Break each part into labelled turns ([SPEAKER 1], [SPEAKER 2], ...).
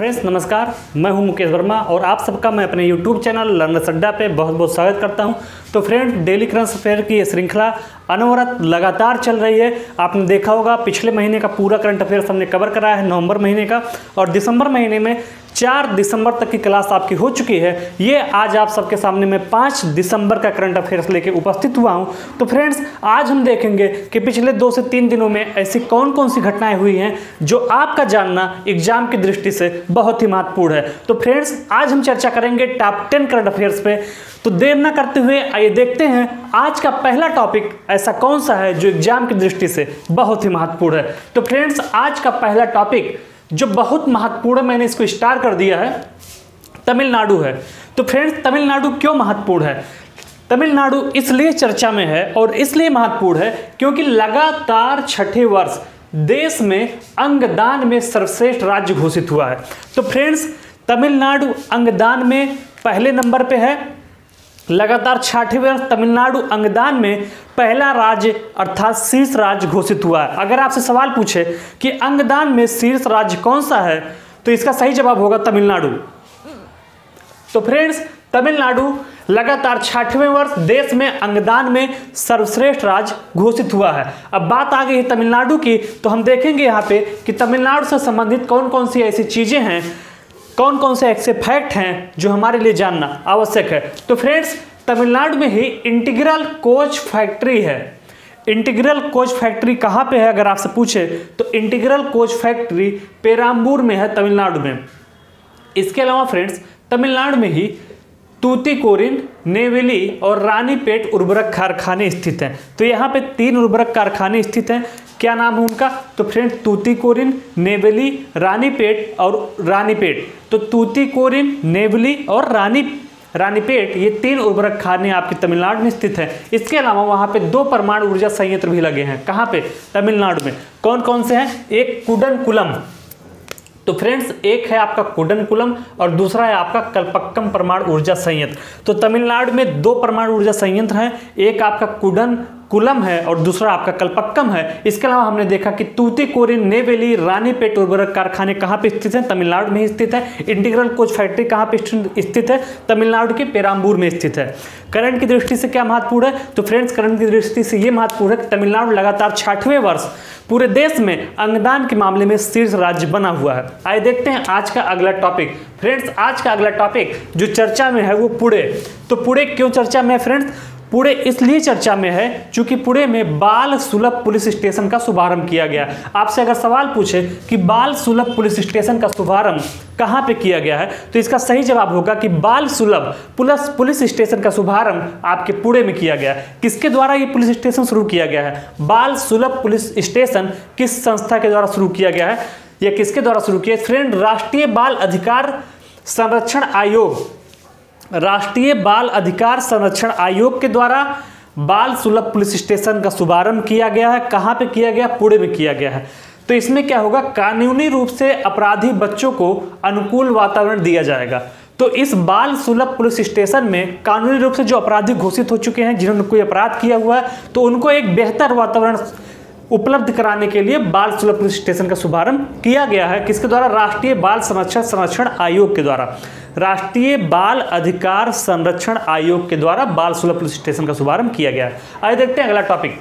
[SPEAKER 1] Friends नमस्कार। मैं हूँ मुकेश वर्मा और आप सबका मैं अपने यूट्यूब चैनल लर्नर अड्डा पे बहुत बहुत स्वागत करता हूँ। तो फ्रेंड डेली करंट अफेयर की ये श्रृंखला अनवरत लगातार चल रही है। आपने देखा होगा, पिछले महीने का पूरा करंट अफेयर्स हमने कवर कराया है, नवंबर महीने का। और दिसंबर महीने में चार दिसंबर तक की क्लास आपकी हो चुकी है। ये आज आप सबके सामने मैं पाँच दिसंबर का करंट अफेयर्स लेके उपस्थित हुआ हूँ। तो फ्रेंड्स आज हम देखेंगे कि पिछले दो से तीन दिनों में ऐसी कौन कौन सी घटनाएँ हुई हैं जो आपका जानना एग्ज़ाम की दृष्टि से बहुत ही महत्वपूर्ण है। तो फ्रेंड्स आज हम चर्चा करेंगे टॉप टेन करंट अफेयर्स पे। तो देर ना करते हुए आइए देखते हैं आज का पहला टॉपिक ऐसा कौन सा है जो एग्ज़ाम की दृष्टि से बहुत ही महत्वपूर्ण है। तो फ्रेंड्स आज का पहला टॉपिक जो बहुत महत्वपूर्ण मैंने इसको स्टार कर दिया है, तमिलनाडु है। तो फ्रेंड्स तमिलनाडु क्यों महत्वपूर्ण है? तमिलनाडु इसलिए चर्चा में है और इसलिए महत्वपूर्ण है क्योंकि लगातार छठे वर्ष देश में अंगदान में सर्वश्रेष्ठ राज्य घोषित हुआ है। तो फ्रेंड्स तमिलनाडु अंगदान में पहले नंबर पे है लगातार छठे वर्ष तमिलनाडु अंगदान में पहला राज्य अर्थात शीर्ष राज्य घोषित हुआ है। अगर आपसे सवाल पूछे कि अंगदान में शीर्ष राज्य कौन सा है तो इसका सही जवाब होगा तमिलनाडु। तो फ्रेंड्स, तमिलनाडु लगातार छठवें वर्ष देश में अंगदान में सर्वश्रेष्ठ राज्य घोषित हुआ है। अब बात आ गई है तमिलनाडु की तो हम देखेंगे यहाँ पे कि तमिलनाडु से संबंधित कौन कौन सी ऐसी चीज़ें हैं कौन कौन से ऐसे फैक्ट हैं जो हमारे लिए जानना आवश्यक है? तो फ्रेंड्स तमिलनाडु में ही इंटीग्रल कोच फैक्ट्री है। इंटीग्रल कोच फैक्ट्री कहाँ पे है, अगर आपसे पूछे तो इंटीग्रल कोच फैक्ट्री पेराम्बूर में है तमिलनाडु में। इसके अलावा फ्रेंड्स तमिलनाडु में ही तूतीकोरिन, नेवेली और रानीपेट उर्वरक कारखाने स्थित हैं। तो यहाँ पे तीन उर्वरक कारखाने स्थित हैं। क्या नाम है उनका? तो फ्रेंड तूतीकोरिन, नेवेली, रानीपेट और रानीपेट। तो तूतीकोरिन, नेवली और रानी, रानीपेट, ये तीन उर्वरक खाने आपके तमिलनाडु में स्थित है। इसके अलावा वहाँ पे दो परमाणु ऊर्जा संयंत्र भी लगे हैं। कहाँ पे? तमिलनाडु में। कौन कौन से हैं? एक कुडन कुलम तो फ्रेंड्स एक है आपका कुडनकुलम और दूसरा है आपका कल्पक्कम परमाणु ऊर्जा संयंत्र। तो तमिलनाडु में दो परमाणु ऊर्जा संयंत्र हैं, एक आपका कुडन कुलम है और दूसरा आपका कल्पक्कम है। इसके अलावा हमने देखा कि तूतीकोरिन, नेवेली, रानीपेट उर्वरक कारखाने कहाँ पे स्थित हैं? तमिलनाडु में स्थित है। इंटीग्रल कोच फैक्ट्री कहाँ पे स्थित है? तमिलनाडु के पेराम्बूर में स्थित है। करंट की दृष्टि से क्या महत्वपूर्ण है? तो फ्रेंड्स, करंट की दृष्टि से ये महत्वपूर्ण है कि तमिलनाडु लगातार छठवें वर्ष पूरे देश में अंगदान के मामले में शीर्ष राज्य बना हुआ है। आइए देखते हैं आज का अगला टॉपिक फ्रेंड्स, आज का अगला टॉपिक जो चर्चा में है वो पुणे। तो पुणे क्यों चर्चा में है फ्रेंड्स? पुणे इसलिए चर्चा में है क्योंकि पुणे में बाल सुलभ पुलिस स्टेशन का शुभारंभ किया गया। आपसे अगर सवाल पूछे कि बाल सुलभ पुलिस स्टेशन का शुभारंभ कहाँ पे किया गया है तो इसका सही जवाब होगा कि बाल सुलभ पुलिस पुलिस स्टेशन का शुभारंभ आपके पुणे में किया गया। किसके द्वारा ये पुलिस स्टेशन शुरू किया गया है? बाल सुलभ पुलिस स्टेशन किस संस्था के द्वारा शुरू किया गया है? या किसके द्वारा शुरू किया फ्रेंड, राष्ट्रीय बाल अधिकार संरक्षण आयोग राष्ट्रीय बाल अधिकार संरक्षण आयोग के द्वारा बाल सुलभ पुलिस स्टेशन का शुभारंभ किया गया है। कहाँ पे किया गया? पुणे में किया गया है। तो इसमें क्या होगा? कानूनी रूप से अपराधी बच्चों को अनुकूल वातावरण दिया जाएगा। तो इस बाल सुलभ पुलिस स्टेशन में कानूनी रूप से जो अपराधी घोषित हो चुके हैं, जिन्होंने कोई अपराध किया हुआ है तो उनको एक बेहतर वातावरण उपलब्ध कराने के लिए बाल सुलभ स्टेशन का शुभारंभ किया गया है, किसके द्वारा? राष्ट्रीय बाल संरक्षण संरक्षण आयोग के द्वारा। राष्ट्रीय बाल अधिकार संरक्षण आयोग के द्वारा बाल सुलभ पुलिस स्टेशन का शुभारंभ किया गया है। आइए देखते हैं अगला टॉपिक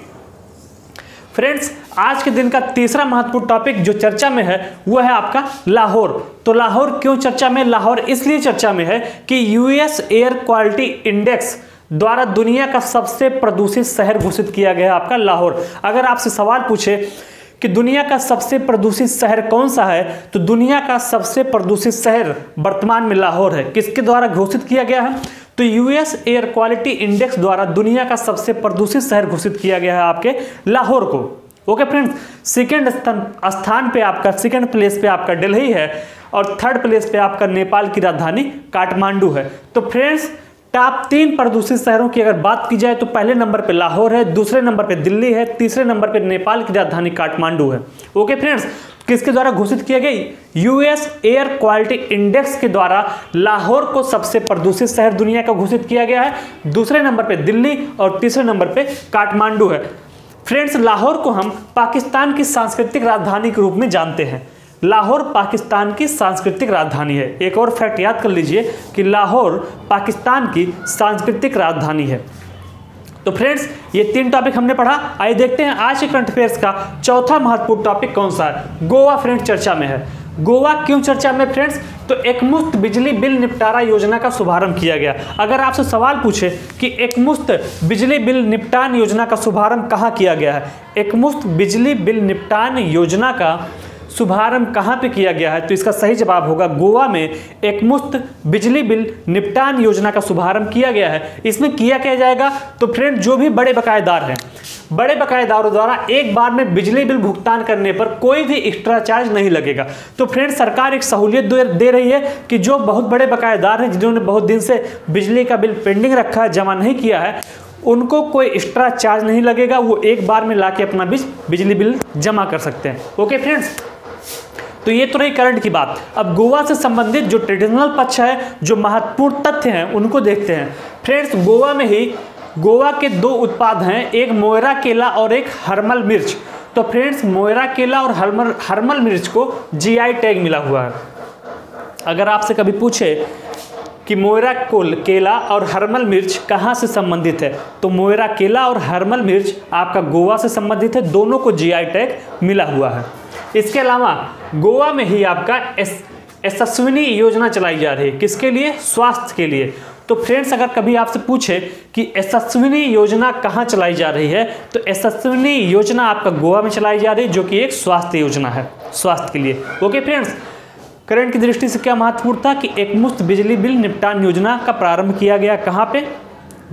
[SPEAKER 1] फ्रेंड्स आज के दिन का तीसरा महत्वपूर्ण टॉपिक जो चर्चा में है, वो है आपका लाहौर। तो लाहौर क्यों चर्चा में? लाहौर इसलिए चर्चा में है कि यूएस एयर क्वालिटी इंडेक्स द्वारा दुनिया का सबसे प्रदूषित शहर घोषित किया गया आपका लाहौर। अगर आपसे सवाल पूछे कि दुनिया का सबसे प्रदूषित शहर कौन सा है तो दुनिया का सबसे प्रदूषित शहर वर्तमान में लाहौर है। किसके द्वारा घोषित किया गया है? तो यूएस एयर क्वालिटी इंडेक्स द्वारा दुनिया का सबसे प्रदूषित शहर घोषित किया गया है आपके लाहौर को। ओके फ्रेंड्स, सेकेंड स्थान पे आपका, सेकेंड प्लेस पे आपका दिल्ली है और थर्ड प्लेस पे आपका नेपाल की राजधानी काठमांडू है। तो फ्रेंड्स टॉप तीन प्रदूषित शहरों की अगर बात की जाए तो पहले नंबर पे लाहौर है, दूसरे नंबर पे दिल्ली है, तीसरे नंबर पे नेपाल की राजधानी काठमांडू है। ओके फ्रेंड्स, किसके द्वारा घोषित किया गई यूएस एयर क्वालिटी इंडेक्स के द्वारा लाहौर को सबसे प्रदूषित शहर दुनिया का घोषित किया गया है। दूसरे नंबर पे दिल्ली और तीसरे नंबर पे काठमांडू है। फ्रेंड्स, लाहौर को हम पाकिस्तान की सांस्कृतिक राजधानी के रूप में जानते हैं। लाहौर पाकिस्तान की सांस्कृतिक राजधानी है। एक और फैक्ट याद कर लीजिए कि लाहौर पाकिस्तान की सांस्कृतिक राजधानी है। तो फ्रेंड्स, ये तीन टॉपिक हमने पढ़ा। आइए देखते हैं आज के करंट अफेयर्स का चौथा महत्वपूर्ण टॉपिक कौन सा है। गोवा फ्रेंड्स, चर्चा में है। गोवा क्यों चर्चा में फ्रेंड्स? तो एक मुफ़्त बिजली बिल निपटारा योजना का शुभारंभ किया गया। अगर आपसे सवाल पूछे कि एक मुफ़्त बिजली बिल निपटान योजना का शुभारंभ कहाँ किया गया है एक मुफ़्त बिजली बिल निपटान योजना का शुभारंभ कहाँ पे किया गया है? तो इसका सही जवाब होगा गोवा में एक मुफ़्त बिजली बिल निपटान योजना का शुभारंभ किया गया है। इसमें किया क्या जाएगा? तो फ्रेंड, जो भी बड़े बकायेदार हैं, बड़े बकायेदारों द्वारा एक बार में बिजली बिल भुगतान करने पर कोई भी एक्स्ट्रा चार्ज नहीं लगेगा। तो फ्रेंड, सरकार एक सहूलियत दे रही है कि जो बहुत बड़े बकायेदार हैं, जिन्होंने बहुत दिन से बिजली का बिल पेंडिंग रखा है, जमा नहीं किया है, उनको कोई एक्स्ट्रा चार्ज नहीं लगेगा। वो एक बार में ला अपना बिजली बिल जमा कर सकते हैं। ओके फ्रेंड्स तो ये तो रही करंट की बात। अब गोवा से संबंधित जो ट्रेडिशनल पक्ष है, जो महत्वपूर्ण तथ्य हैं, उनको देखते हैं। फ्रेंड्स गोवा में ही, गोवा के दो उत्पाद हैं, एक मोयरा केला और एक हरमल मिर्च। तो फ्रेंड्स मोयरा केला और हरमल हरमल मिर्च को जीआई टैग मिला हुआ है। अगर आपसे कभी पूछे कि मोयरा कोल, केला और हरमल मिर्च कहाँ से संबंधित है तो मोयरा केला और हरमल मिर्च आपका गोवा से संबंधित है, दोनों को जीआई टैग मिला हुआ है। इसके अलावा गोवा में ही आपका एस यशस्विनी योजना चलाई जा रही है। किसके लिए? स्वास्थ्य के लिए। तो फ्रेंड्स अगर कभी आपसे पूछे कि यशस्विनी योजना कहाँ चलाई जा रही है तो यशस्विनी योजना आपका गोवा में चलाई जा रही है, जो कि एक स्वास्थ्य योजना है, स्वास्थ्य के लिए। ओके फ्रेंड्स करंट की दृष्टि से क्या महत्वपूर्ण था कि एक मुफ़्त बिजली बिल निपटान योजना का प्रारंभ किया गया कहाँ पे?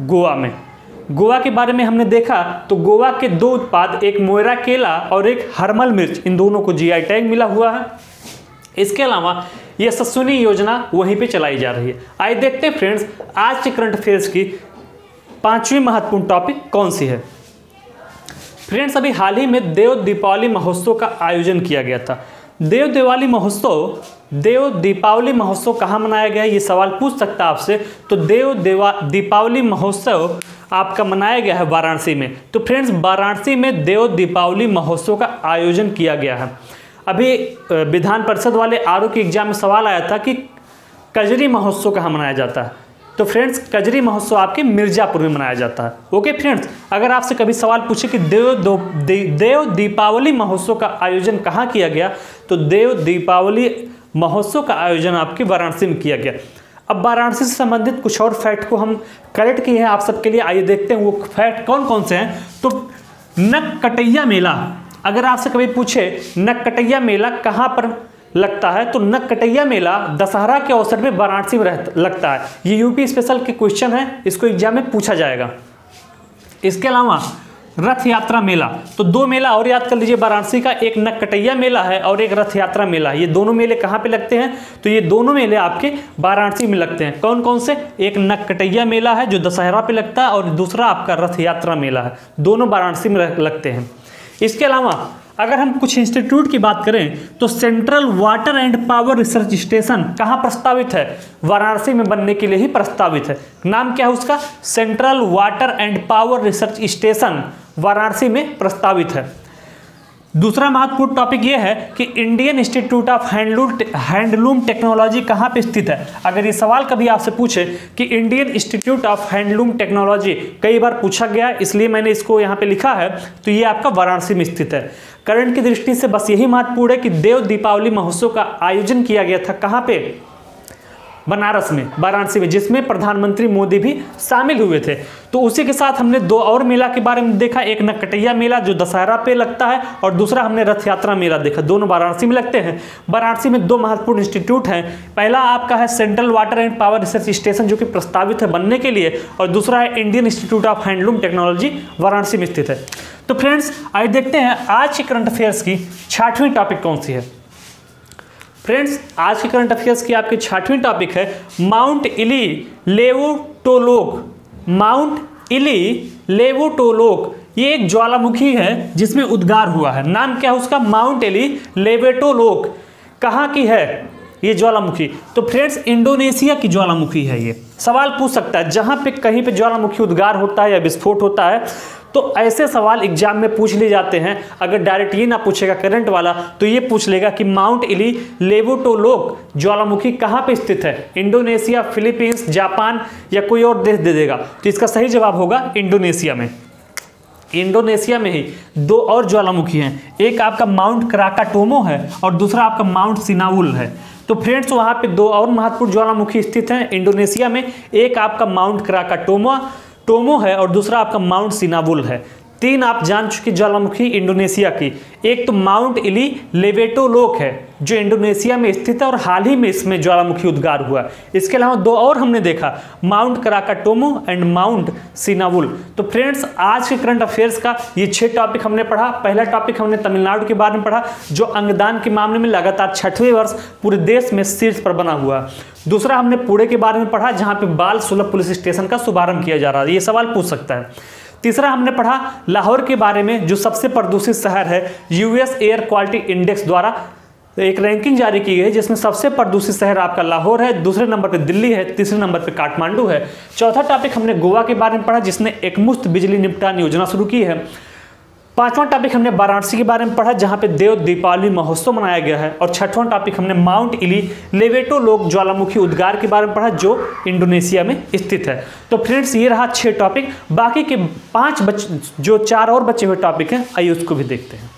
[SPEAKER 1] गोवा में। गोवा के बारे में हमने देखा तो गोवा के दो उत्पाद, एक मोयरा केला और एक हरमल मिर्च, इन दोनों को जीआई टैग मिला हुआ है। इसके अलावा यह सस्वनी योजना वहीं पे चलाई जा रही है। आइए देखते हैं फ्रेंड्स, आज के करंट अफेयर्स की पांचवी महत्वपूर्ण टॉपिक कौन सी है? फ्रेंड्स, अभी हाल ही में देव दीपावली महोत्सव का आयोजन किया गया था। देव दिवाली महोत्सव, देव दीपावली महोत्सव कहाँ मनाया गया ये सवाल पूछ सकता है आपसे। तो देव देवा, दीपावली महोत्सव आपका मनाया गया है वाराणसी में। तो फ्रेंड्स, वाराणसी में देव दीपावली महोत्सव का आयोजन किया गया है। अभी विधान परिषद वाले आर के एग्ज़ाम में सवाल आया था कि कजरी महोत्सव कहाँ मनाया जाता है? तो फ्रेंड्स, कजरी महोत्सव आपके मिर्जापुर में मनाया जाता है। ओके फ्रेंड्स, अगर आपसे कभी सवाल पूछे कि देव दो देव दीपावली महोत्सव का आयोजन कहाँ किया गया तो देव दीपावली महोत्सव का आयोजन आपके वाराणसी में किया गया। अब वाराणसी से संबंधित कुछ और फैक्ट को हम कलेक्ट किए हैं, आप सबके लिए आइए देखते हैं वो फैक्ट कौन कौन से हैं। तो नक कटैया मेला, अगर आपसे कभी पूछे नक कटैया मेला कहाँ पर लगता है तो नक कटैया मेला दशहरा के अवसर में वाराणसी में लगता है। ये यूपी स्पेशल के क्वेश्चन है, इसको एग्ज़ाम में पूछा जाएगा। इसके अलावा, रथ यात्रा मेला। तो दो मेला और याद कर लीजिए, वाराणसी का एक नकटैया मेला है और एक रथ यात्रा मेला ये दोनों मेले कहाँ पे लगते हैं? तो ये दोनों मेले आपके वाराणसी में लगते हैं। कौन कौन से? एक नकटैया मेला है, जो दशहरा पे लगता है, और दूसरा आपका रथ यात्रा मेला है। दोनों वाराणसी में लगते हैं। इसके अलावा अगर हम कुछ इंस्टीट्यूट की बात करें तो central water and power research station कहाँ प्रस्तावित है? वाराणसी में बनने के लिए ही प्रस्तावित है। नाम क्या है उसका? Central water and power research station Varanasi में प्रस्तावित है। दूसरा महत्वपूर्ण टॉपिक यह है कि Indian institute of handloom handloom technology कहाँ पे स्थित है? अगर ये सवाल कभी आपसे पूछे कि Indian institute of handloom technology कई बार पूछा गया, इसलिए मैंने इसको यहाँ पे लिखा है तो ये आपका वाराणसी में स्थित है। करंट की दृष्टि से बस यही महत्वपूर्ण है कि देव दीपावली महोत्सव का आयोजन किया गया था कहाँ पे? बनारस में, वाराणसी में, जिसमें प्रधानमंत्री मोदी भी शामिल हुए थे। तो उसी के साथ हमने दो और मेला के बारे में देखा, एक नकटैया मेला जो दशहरा पे लगता है और दूसरा हमने रथ यात्रा मेला देखा। दोनों वाराणसी में लगते हैं। वाराणसी में दो महत्वपूर्ण इंस्टीट्यूट हैं। पहला आपका है central water and power research station, जो कि प्रस्तावित है बनने के लिए, और दूसरा है Indian institute of handloom technology, Varanasi में स्थित है। तो फ्रेंड्स आइए देखते हैं, आज के करंट अफेयर्स की छठवीं टॉपिक कौन सी है? फ्रेंड्स, आज के करंट अफेयर्स की आपकी छठवीं टॉपिक है माउंट इली लेवोटोलोक माउंट इली लेवोटोलोक ये एक ज्वालामुखी है, जिसमें उद्गार हुआ है। नाम क्या है उसका? माउंट एली लेवेटोलोक कहाँ की है ये ज्वालामुखी? तो फ्रेंड्स, इंडोनेशिया की ज्वालामुखी है ये। सवाल पूछ सकता है, जहाँ पे कहीं पे ज्वालामुखी उद्गार होता है या विस्फोट होता है तो ऐसे सवाल एग्ज़ाम में पूछ लिए जाते हैं। अगर डायरेक्ट ये ना पूछेगा करंट वाला तो ये पूछ लेगा कि माउंट इली लेवोटोलोक ज्वालामुखी कहाँ पे स्थित है? इंडोनेशिया, फिलीपींस, जापान या कोई और देश दे देगा? तो इसका सही जवाब होगा इंडोनेशिया में। इंडोनेशिया में ही दो और ज्वालामुखी हैं। एक आपका माउंट कराकाटोमो है और दूसरा आपका माउंट सिनाउल है। तो फ्रेंड्स, वहाँ पे दो और महत्वपूर्ण ज्वालामुखी स्थित हैं। इंडोनेशिया में एक आपका माउंट कराकाटोमो टोमो है और दूसरा आपका माउंट सिनाबुल है। तीन आप जान चुके ज्वालामुखी इंडोनेशिया की। एक तो माउंट इली लेवेटो लोक है, जो इंडोनेशिया में स्थित है और हाल ही में इसमें ज्वालामुखी उद्गार हुआ। इसके अलावा दो और हमने देखा, माउंट कराकाटोमो एंड माउंट सिनावुल। तो फ्रेंड्स, आज के करंट अफेयर्स का ये छह टॉपिक हमने पढ़ा। पहला टॉपिक हमने तमिलनाडु के बारे में पढ़ा, जो अंगदान के मामले में लगातार छठवें वर्ष पूरे देश में शीर्ष पर बना हुआ। दूसरा हमने पुणे के बारे में पढ़ा, जहाँ पे बाल सुलभ पुलिस स्टेशन का शुभारंभ किया जा रहा है। ये सवाल पूछ सकता है। तीसरा हमने पढ़ा लाहौर के बारे में, जो सबसे प्रदूषित शहर है यूएस एयर क्वालिटी इंडेक्स द्वारा एक रैंकिंग जारी की गई है, जिसमें सबसे प्रदूषित शहर आपका लाहौर है, दूसरे नंबर पर दिल्ली है, तीसरे नंबर पर काठमांडू है। चौथा टॉपिक हमने गोवा के बारे में पढ़ा, जिसने एकमुश्त बिजली निपटान योजना शुरू की है। पांचवा टॉपिक हमने वाराणसी के बारे में पढ़ा, जहाँ पे देव दीपावली महोत्सव मनाया गया है। और छठवां टॉपिक हमने माउंट इली लेवेटो लोक ज्वालामुखी उद्गार के बारे में पढ़ा, जो इंडोनेशिया में स्थित है। तो फ्रेंड्स ये रहा छह टॉपिक बाकी के पाँच बच, जो चार और बचे हुए टॉपिक हैं, आइए उसको भी देखते हैं।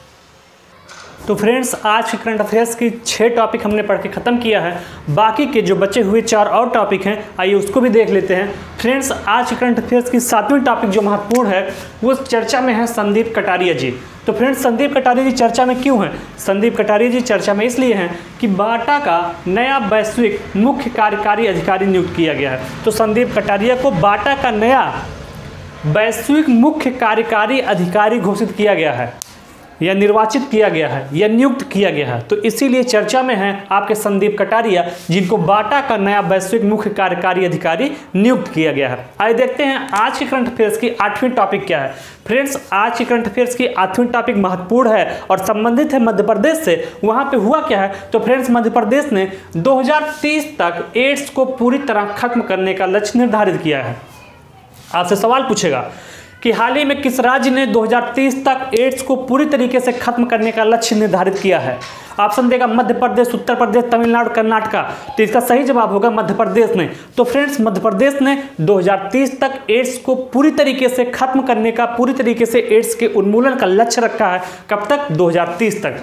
[SPEAKER 1] तो फ्रेंड्स आज के करंट अफेयर्स की छः टॉपिक हमने पढ़ के ख़त्म किया है। बाकी के जो बचे हुए चार और टॉपिक हैं, आइए उसको भी देख लेते हैं। फ्रेंड्स आज के करंट अफेयर्स की सातवीं टॉपिक जो महत्वपूर्ण है, वो चर्चा में है संदीप कटारिया जी। तो फ्रेंड्स संदीप कटारिया जी चर्चा में क्यों हैं? संदीप कटारिया जी चर्चा में इसलिए हैं कि बाटा का नया वैश्विक मुख्य कार्यकारी अधिकारी नियुक्त किया गया है। तो संदीप कटारिया को बाटा का नया वैश्विक मुख्य कार्यकारी अधिकारी घोषित किया गया है। या निर्वाचित किया गया है, या नियुक्त किया गया है। तो इसीलिए चर्चा में है आपके संदीप कटारिया, जिनको बाटा का नया वैश्विक मुख्य कार्यकारी अधिकारी नियुक्त किया गया है। आइए देखते हैं आज के करंट अफेयर्स की आठवीं टॉपिक क्या है। फ्रेंड्स आज के करंट अफेयर्स की आठवीं टॉपिक महत्वपूर्ण है और संबंधित है मध्य प्रदेश से। वहाँ पे हुआ क्या है? तो फ्रेंड्स मध्य प्रदेश ने 2030 तक एड्स को पूरी तरह खत्म करने का लक्ष्य निर्धारित किया है। आपसे सवाल पूछेगा कि हाल ही में किस राज्य ने 2030 तक एड्स को पूरी तरीके से खत्म करने का लक्ष्य निर्धारित किया है? ऑप्शन देगा मध्य प्रदेश, उत्तर प्रदेश, तमिलनाडु, कर्नाटका। तो इसका सही जवाब होगा मध्य प्रदेश ने तो फ्रेंड्स, मध्य प्रदेश ने 2030 तक एड्स को पूरी तरीके से खत्म करने का, पूरी तरीके से एड्स के उन्मूलन का लक्ष्य रखा है। कब तक? 2030 तक।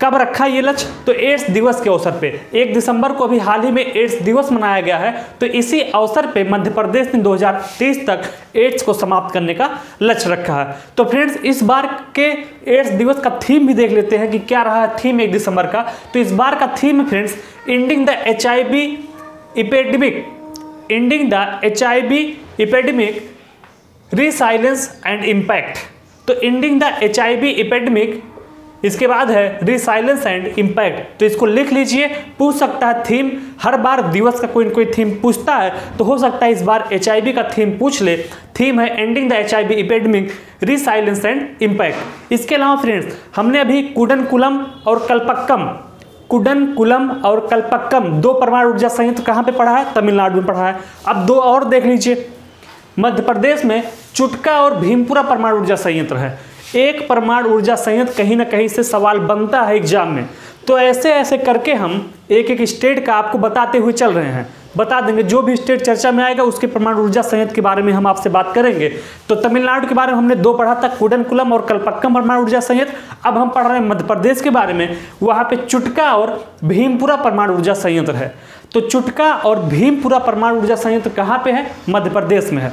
[SPEAKER 1] कब रखा ये लक्ष्य? तो एड्स दिवस के अवसर पे। एक दिसंबर को अभी हाल ही में एड्स दिवस मनाया गया है तो इसी अवसर पे मध्य प्रदेश ने 2030 तक एड्स को समाप्त करने का लक्ष्य रखा है। तो फ्रेंड्स, इस बार के एड्स दिवस का थीम भी देख लेते हैं कि क्या रहा है थीम एक दिसंबर का। तो इस बार का theme friends ending the H I V ending the H I V resilience and impact तो ending the H I V इसके बाद है रिसाइलेंस एंड इम्पैक्ट तो इसको लिख लीजिए, पूछ सकता है थीम हर बार दिवस का कोई ना कोई थीम पूछता है तो हो सकता है इस बार एच का थीम पूछ ले। थीम है ending the H I V epidemic resilience and impact इसके अलावा फ्रेंड्स हमने अभी कुडन कुलम और कल्पक्कम कुडन कुलम और कल्पक्कम, दो परमाणु ऊर्जा संयंत्र कहाँ पे पढ़ा है? तमिलनाडु में पढ़ा है। अब दो और देख लीजिए। मध्य प्रदेश में चुटका और भीमपुरा परमाणु ऊर्जा संयंत्र है। एक परमाणु ऊर्जा संयंत्र कहीं ना कहीं से सवाल बनता है एग्ज़ाम में। तो ऐसे ऐसे करके हम एक एक स्टेट का आपको बताते हुए चल रहे हैं। बता देंगे, जो भी स्टेट चर्चा में आएगा, उसके परमाणु ऊर्जा संयंत्र के बारे में हम आपसे बात करेंगे। तो तमिलनाडु के बारे में हमने दो पढ़ा था, कुडनकुलम और कलपक्कम परमाणु ऊर्जा संयंत्र। अब हम पढ़ रहे हैं मध्य प्रदेश के बारे में। वहाँ पे चुटका और भीमपुरा परमाणु ऊर्जा संयंत्र है। तो चुटका और भीमपुरा परमाणु ऊर्जा संयंत्र कहाँ पे है? मध्य प्रदेश में है।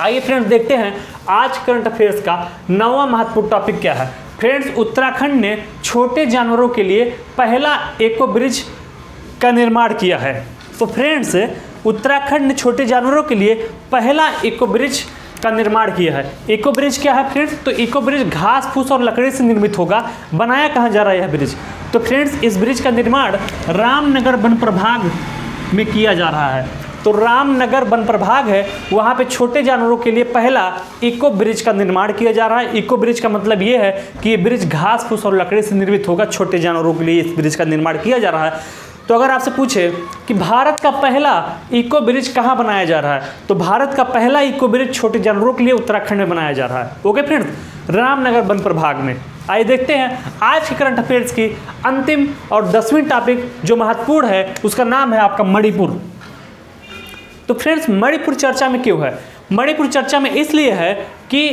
[SPEAKER 1] आइए फ्रेंड्स देखते हैं आज करंट अफेयर्स का नवा महत्वपूर्ण टॉपिक क्या है। फ्रेंड्स उत्तराखंड ने छोटे जानवरों के लिए पहला एको ब्रिज का निर्माण किया है। तो फ्रेंड्स उत्तराखंड ने छोटे जानवरों के लिए पहला इको ब्रिज का निर्माण किया है। इको ब्रिज क्या है फ्रेंड्स तो इको ब्रिज घास, फूस और लकड़ी से निर्मित होगा। बनाया कहाँ जा रहा है यह ब्रिज तो फ्रेंड्स इस ब्रिज का निर्माण रामनगर वन प्रभाग में किया जा रहा है। तो रामनगर वन प्रभाग है, वहाँ पे छोटे जानवरों के लिए पहला इको ब्रिज का निर्माण किया जा रहा है। इको ब्रिज का मतलब ये है कि ये ब्रिज घास फूस और लकड़ी से निर्मित होगा, छोटे जानवरों के लिए इस ब्रिज का निर्माण किया जा रहा है। तो अगर आपसे पूछे कि भारत का पहला इको ब्रिज कहाँ बनाया जा रहा है तो भारत का पहला इको ब्रिज छोटे जानवरों के लिए उत्तराखंड में बनाया जा रहा है। ओके फ्रेंड्स, रामनगर वन प्रभाग में। आइए देखते हैं आज के करंट अफेयर्स की अंतिम और दसवीं टॉपिक जो महत्वपूर्ण है, उसका नाम है आपका मणिपुर। तो फ्रेंड्स, मणिपुर चर्चा में क्यों है? मणिपुर चर्चा में इसलिए है कि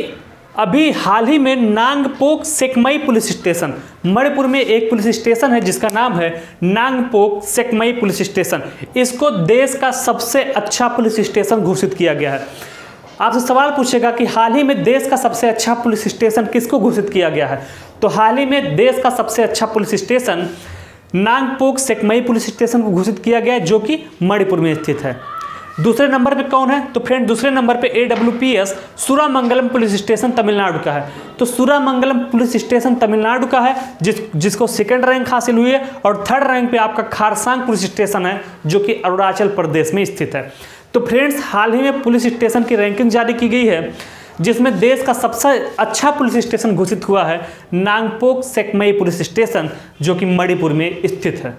[SPEAKER 1] अभी हाल ही में नांगपोक सेकमई पुलिस स्टेशन, मणिपुर में एक पुलिस स्टेशन है जिसका नाम है नांगपोक सेकमई पुलिस स्टेशन। इसको देश का सबसे अच्छा पुलिस स्टेशन घोषित किया गया है। आपसे सवाल पूछेगा कि हाल ही में देश का सबसे अच्छा पुलिस स्टेशन किसको घोषित किया गया है? तो हाल ही में देश का सबसे अच्छा police station Nongpok Sekmai police station को घोषित किया गया है, जो कि मणिपुर में स्थित है। दूसरे नंबर पे कौन है? तो फ्रेंड दूसरे नंबर पे A W P S Suramangalam police station Tamil Nadu का है। तो सुरामंगलम पुलिस स्टेशन तमिलनाडु का है, जिस, जिसको सेकंड रैंक हासिल हुई है और थर्ड रैंक पे आपका खारसांग पुलिस स्टेशन है, जो कि अरुणाचल प्रदेश में स्थित है। तो फ्रेंड्स हाल ही में पुलिस स्टेशन की रैंकिंग जारी की गई है, जिसमें देश का सबसे अच्छा पुलिस स्टेशन घोषित हुआ है, नांगपोक सेकमई पुलिस स्टेशन, जो कि मणिपुर में स्थित है।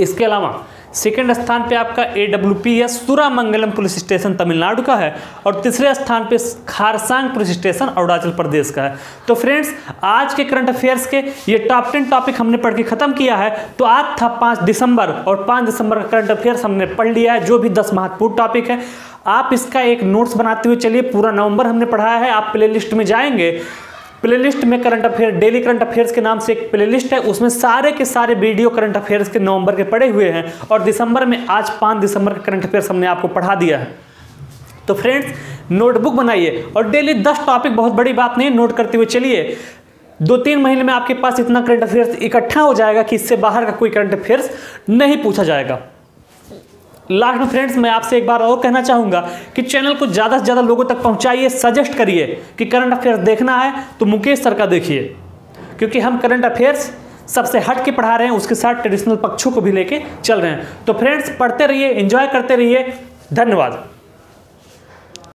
[SPEAKER 1] इसके अलावा सेकेंड स्थान पे आपका A W P S Suramangalam police station Tamil Nadu का है और तीसरे स्थान पे खारसांग पुलिस स्टेशन अरुणाचल प्रदेश का है। तो फ्रेंड्स, आज के करंट अफेयर्स के ये टॉप टेन टॉपिक हमने पढ़ के खत्म किया है। तो आज था पाँच दिसंबर और पाँच दिसंबर का करंट अफेयर्स हमने पढ़ लिया है, जो भी दस महत्वपूर्ण टॉपिक है। आप इसका एक नोट्स बनाते हुए चलिए, पूरा नवंबर हमने पढ़ाया है, आप प्ले में जाएँगे। प्लेलिस्ट में current affair daily current affairs के नाम से एक प्लेलिस्ट है, उसमें सारे के सारे वीडियो करंट अफेयर्स के नवंबर के पड़े हुए हैं और दिसंबर में आज पाँच दिसंबर का करंट अफेयर्स हमने आपको पढ़ा दिया है। तो फ्रेंड्स नोटबुक बनाइए और डेली दस टॉपिक बहुत बड़ी बात नहीं नोट करते हुए चलिए। दो तीन महीने में आपके पास इतना करंट अफेयर्स इकट्ठा हो जाएगा कि इससे बाहर का कोई करंट अफेयर्स नहीं पूछा जाएगा। लास्ट में फ्रेंड्स, मैं आपसे एक बार और कहना चाहूँगा कि चैनल को ज़्यादा से ज़्यादा लोगों तक पहुँचाइए सजेस्ट करिए कि करंट अफेयर्स देखना है तो मुकेश सर का देखिए। क्योंकि हम करंट अफेयर्स सबसे हट के पढ़ा रहे हैं, उसके साथ ट्रेडिशनल पक्षों को भी लेके चल रहे हैं। तो फ्रेंड्स, पढ़ते रहिए एंजॉय करते रहिए। धन्यवाद।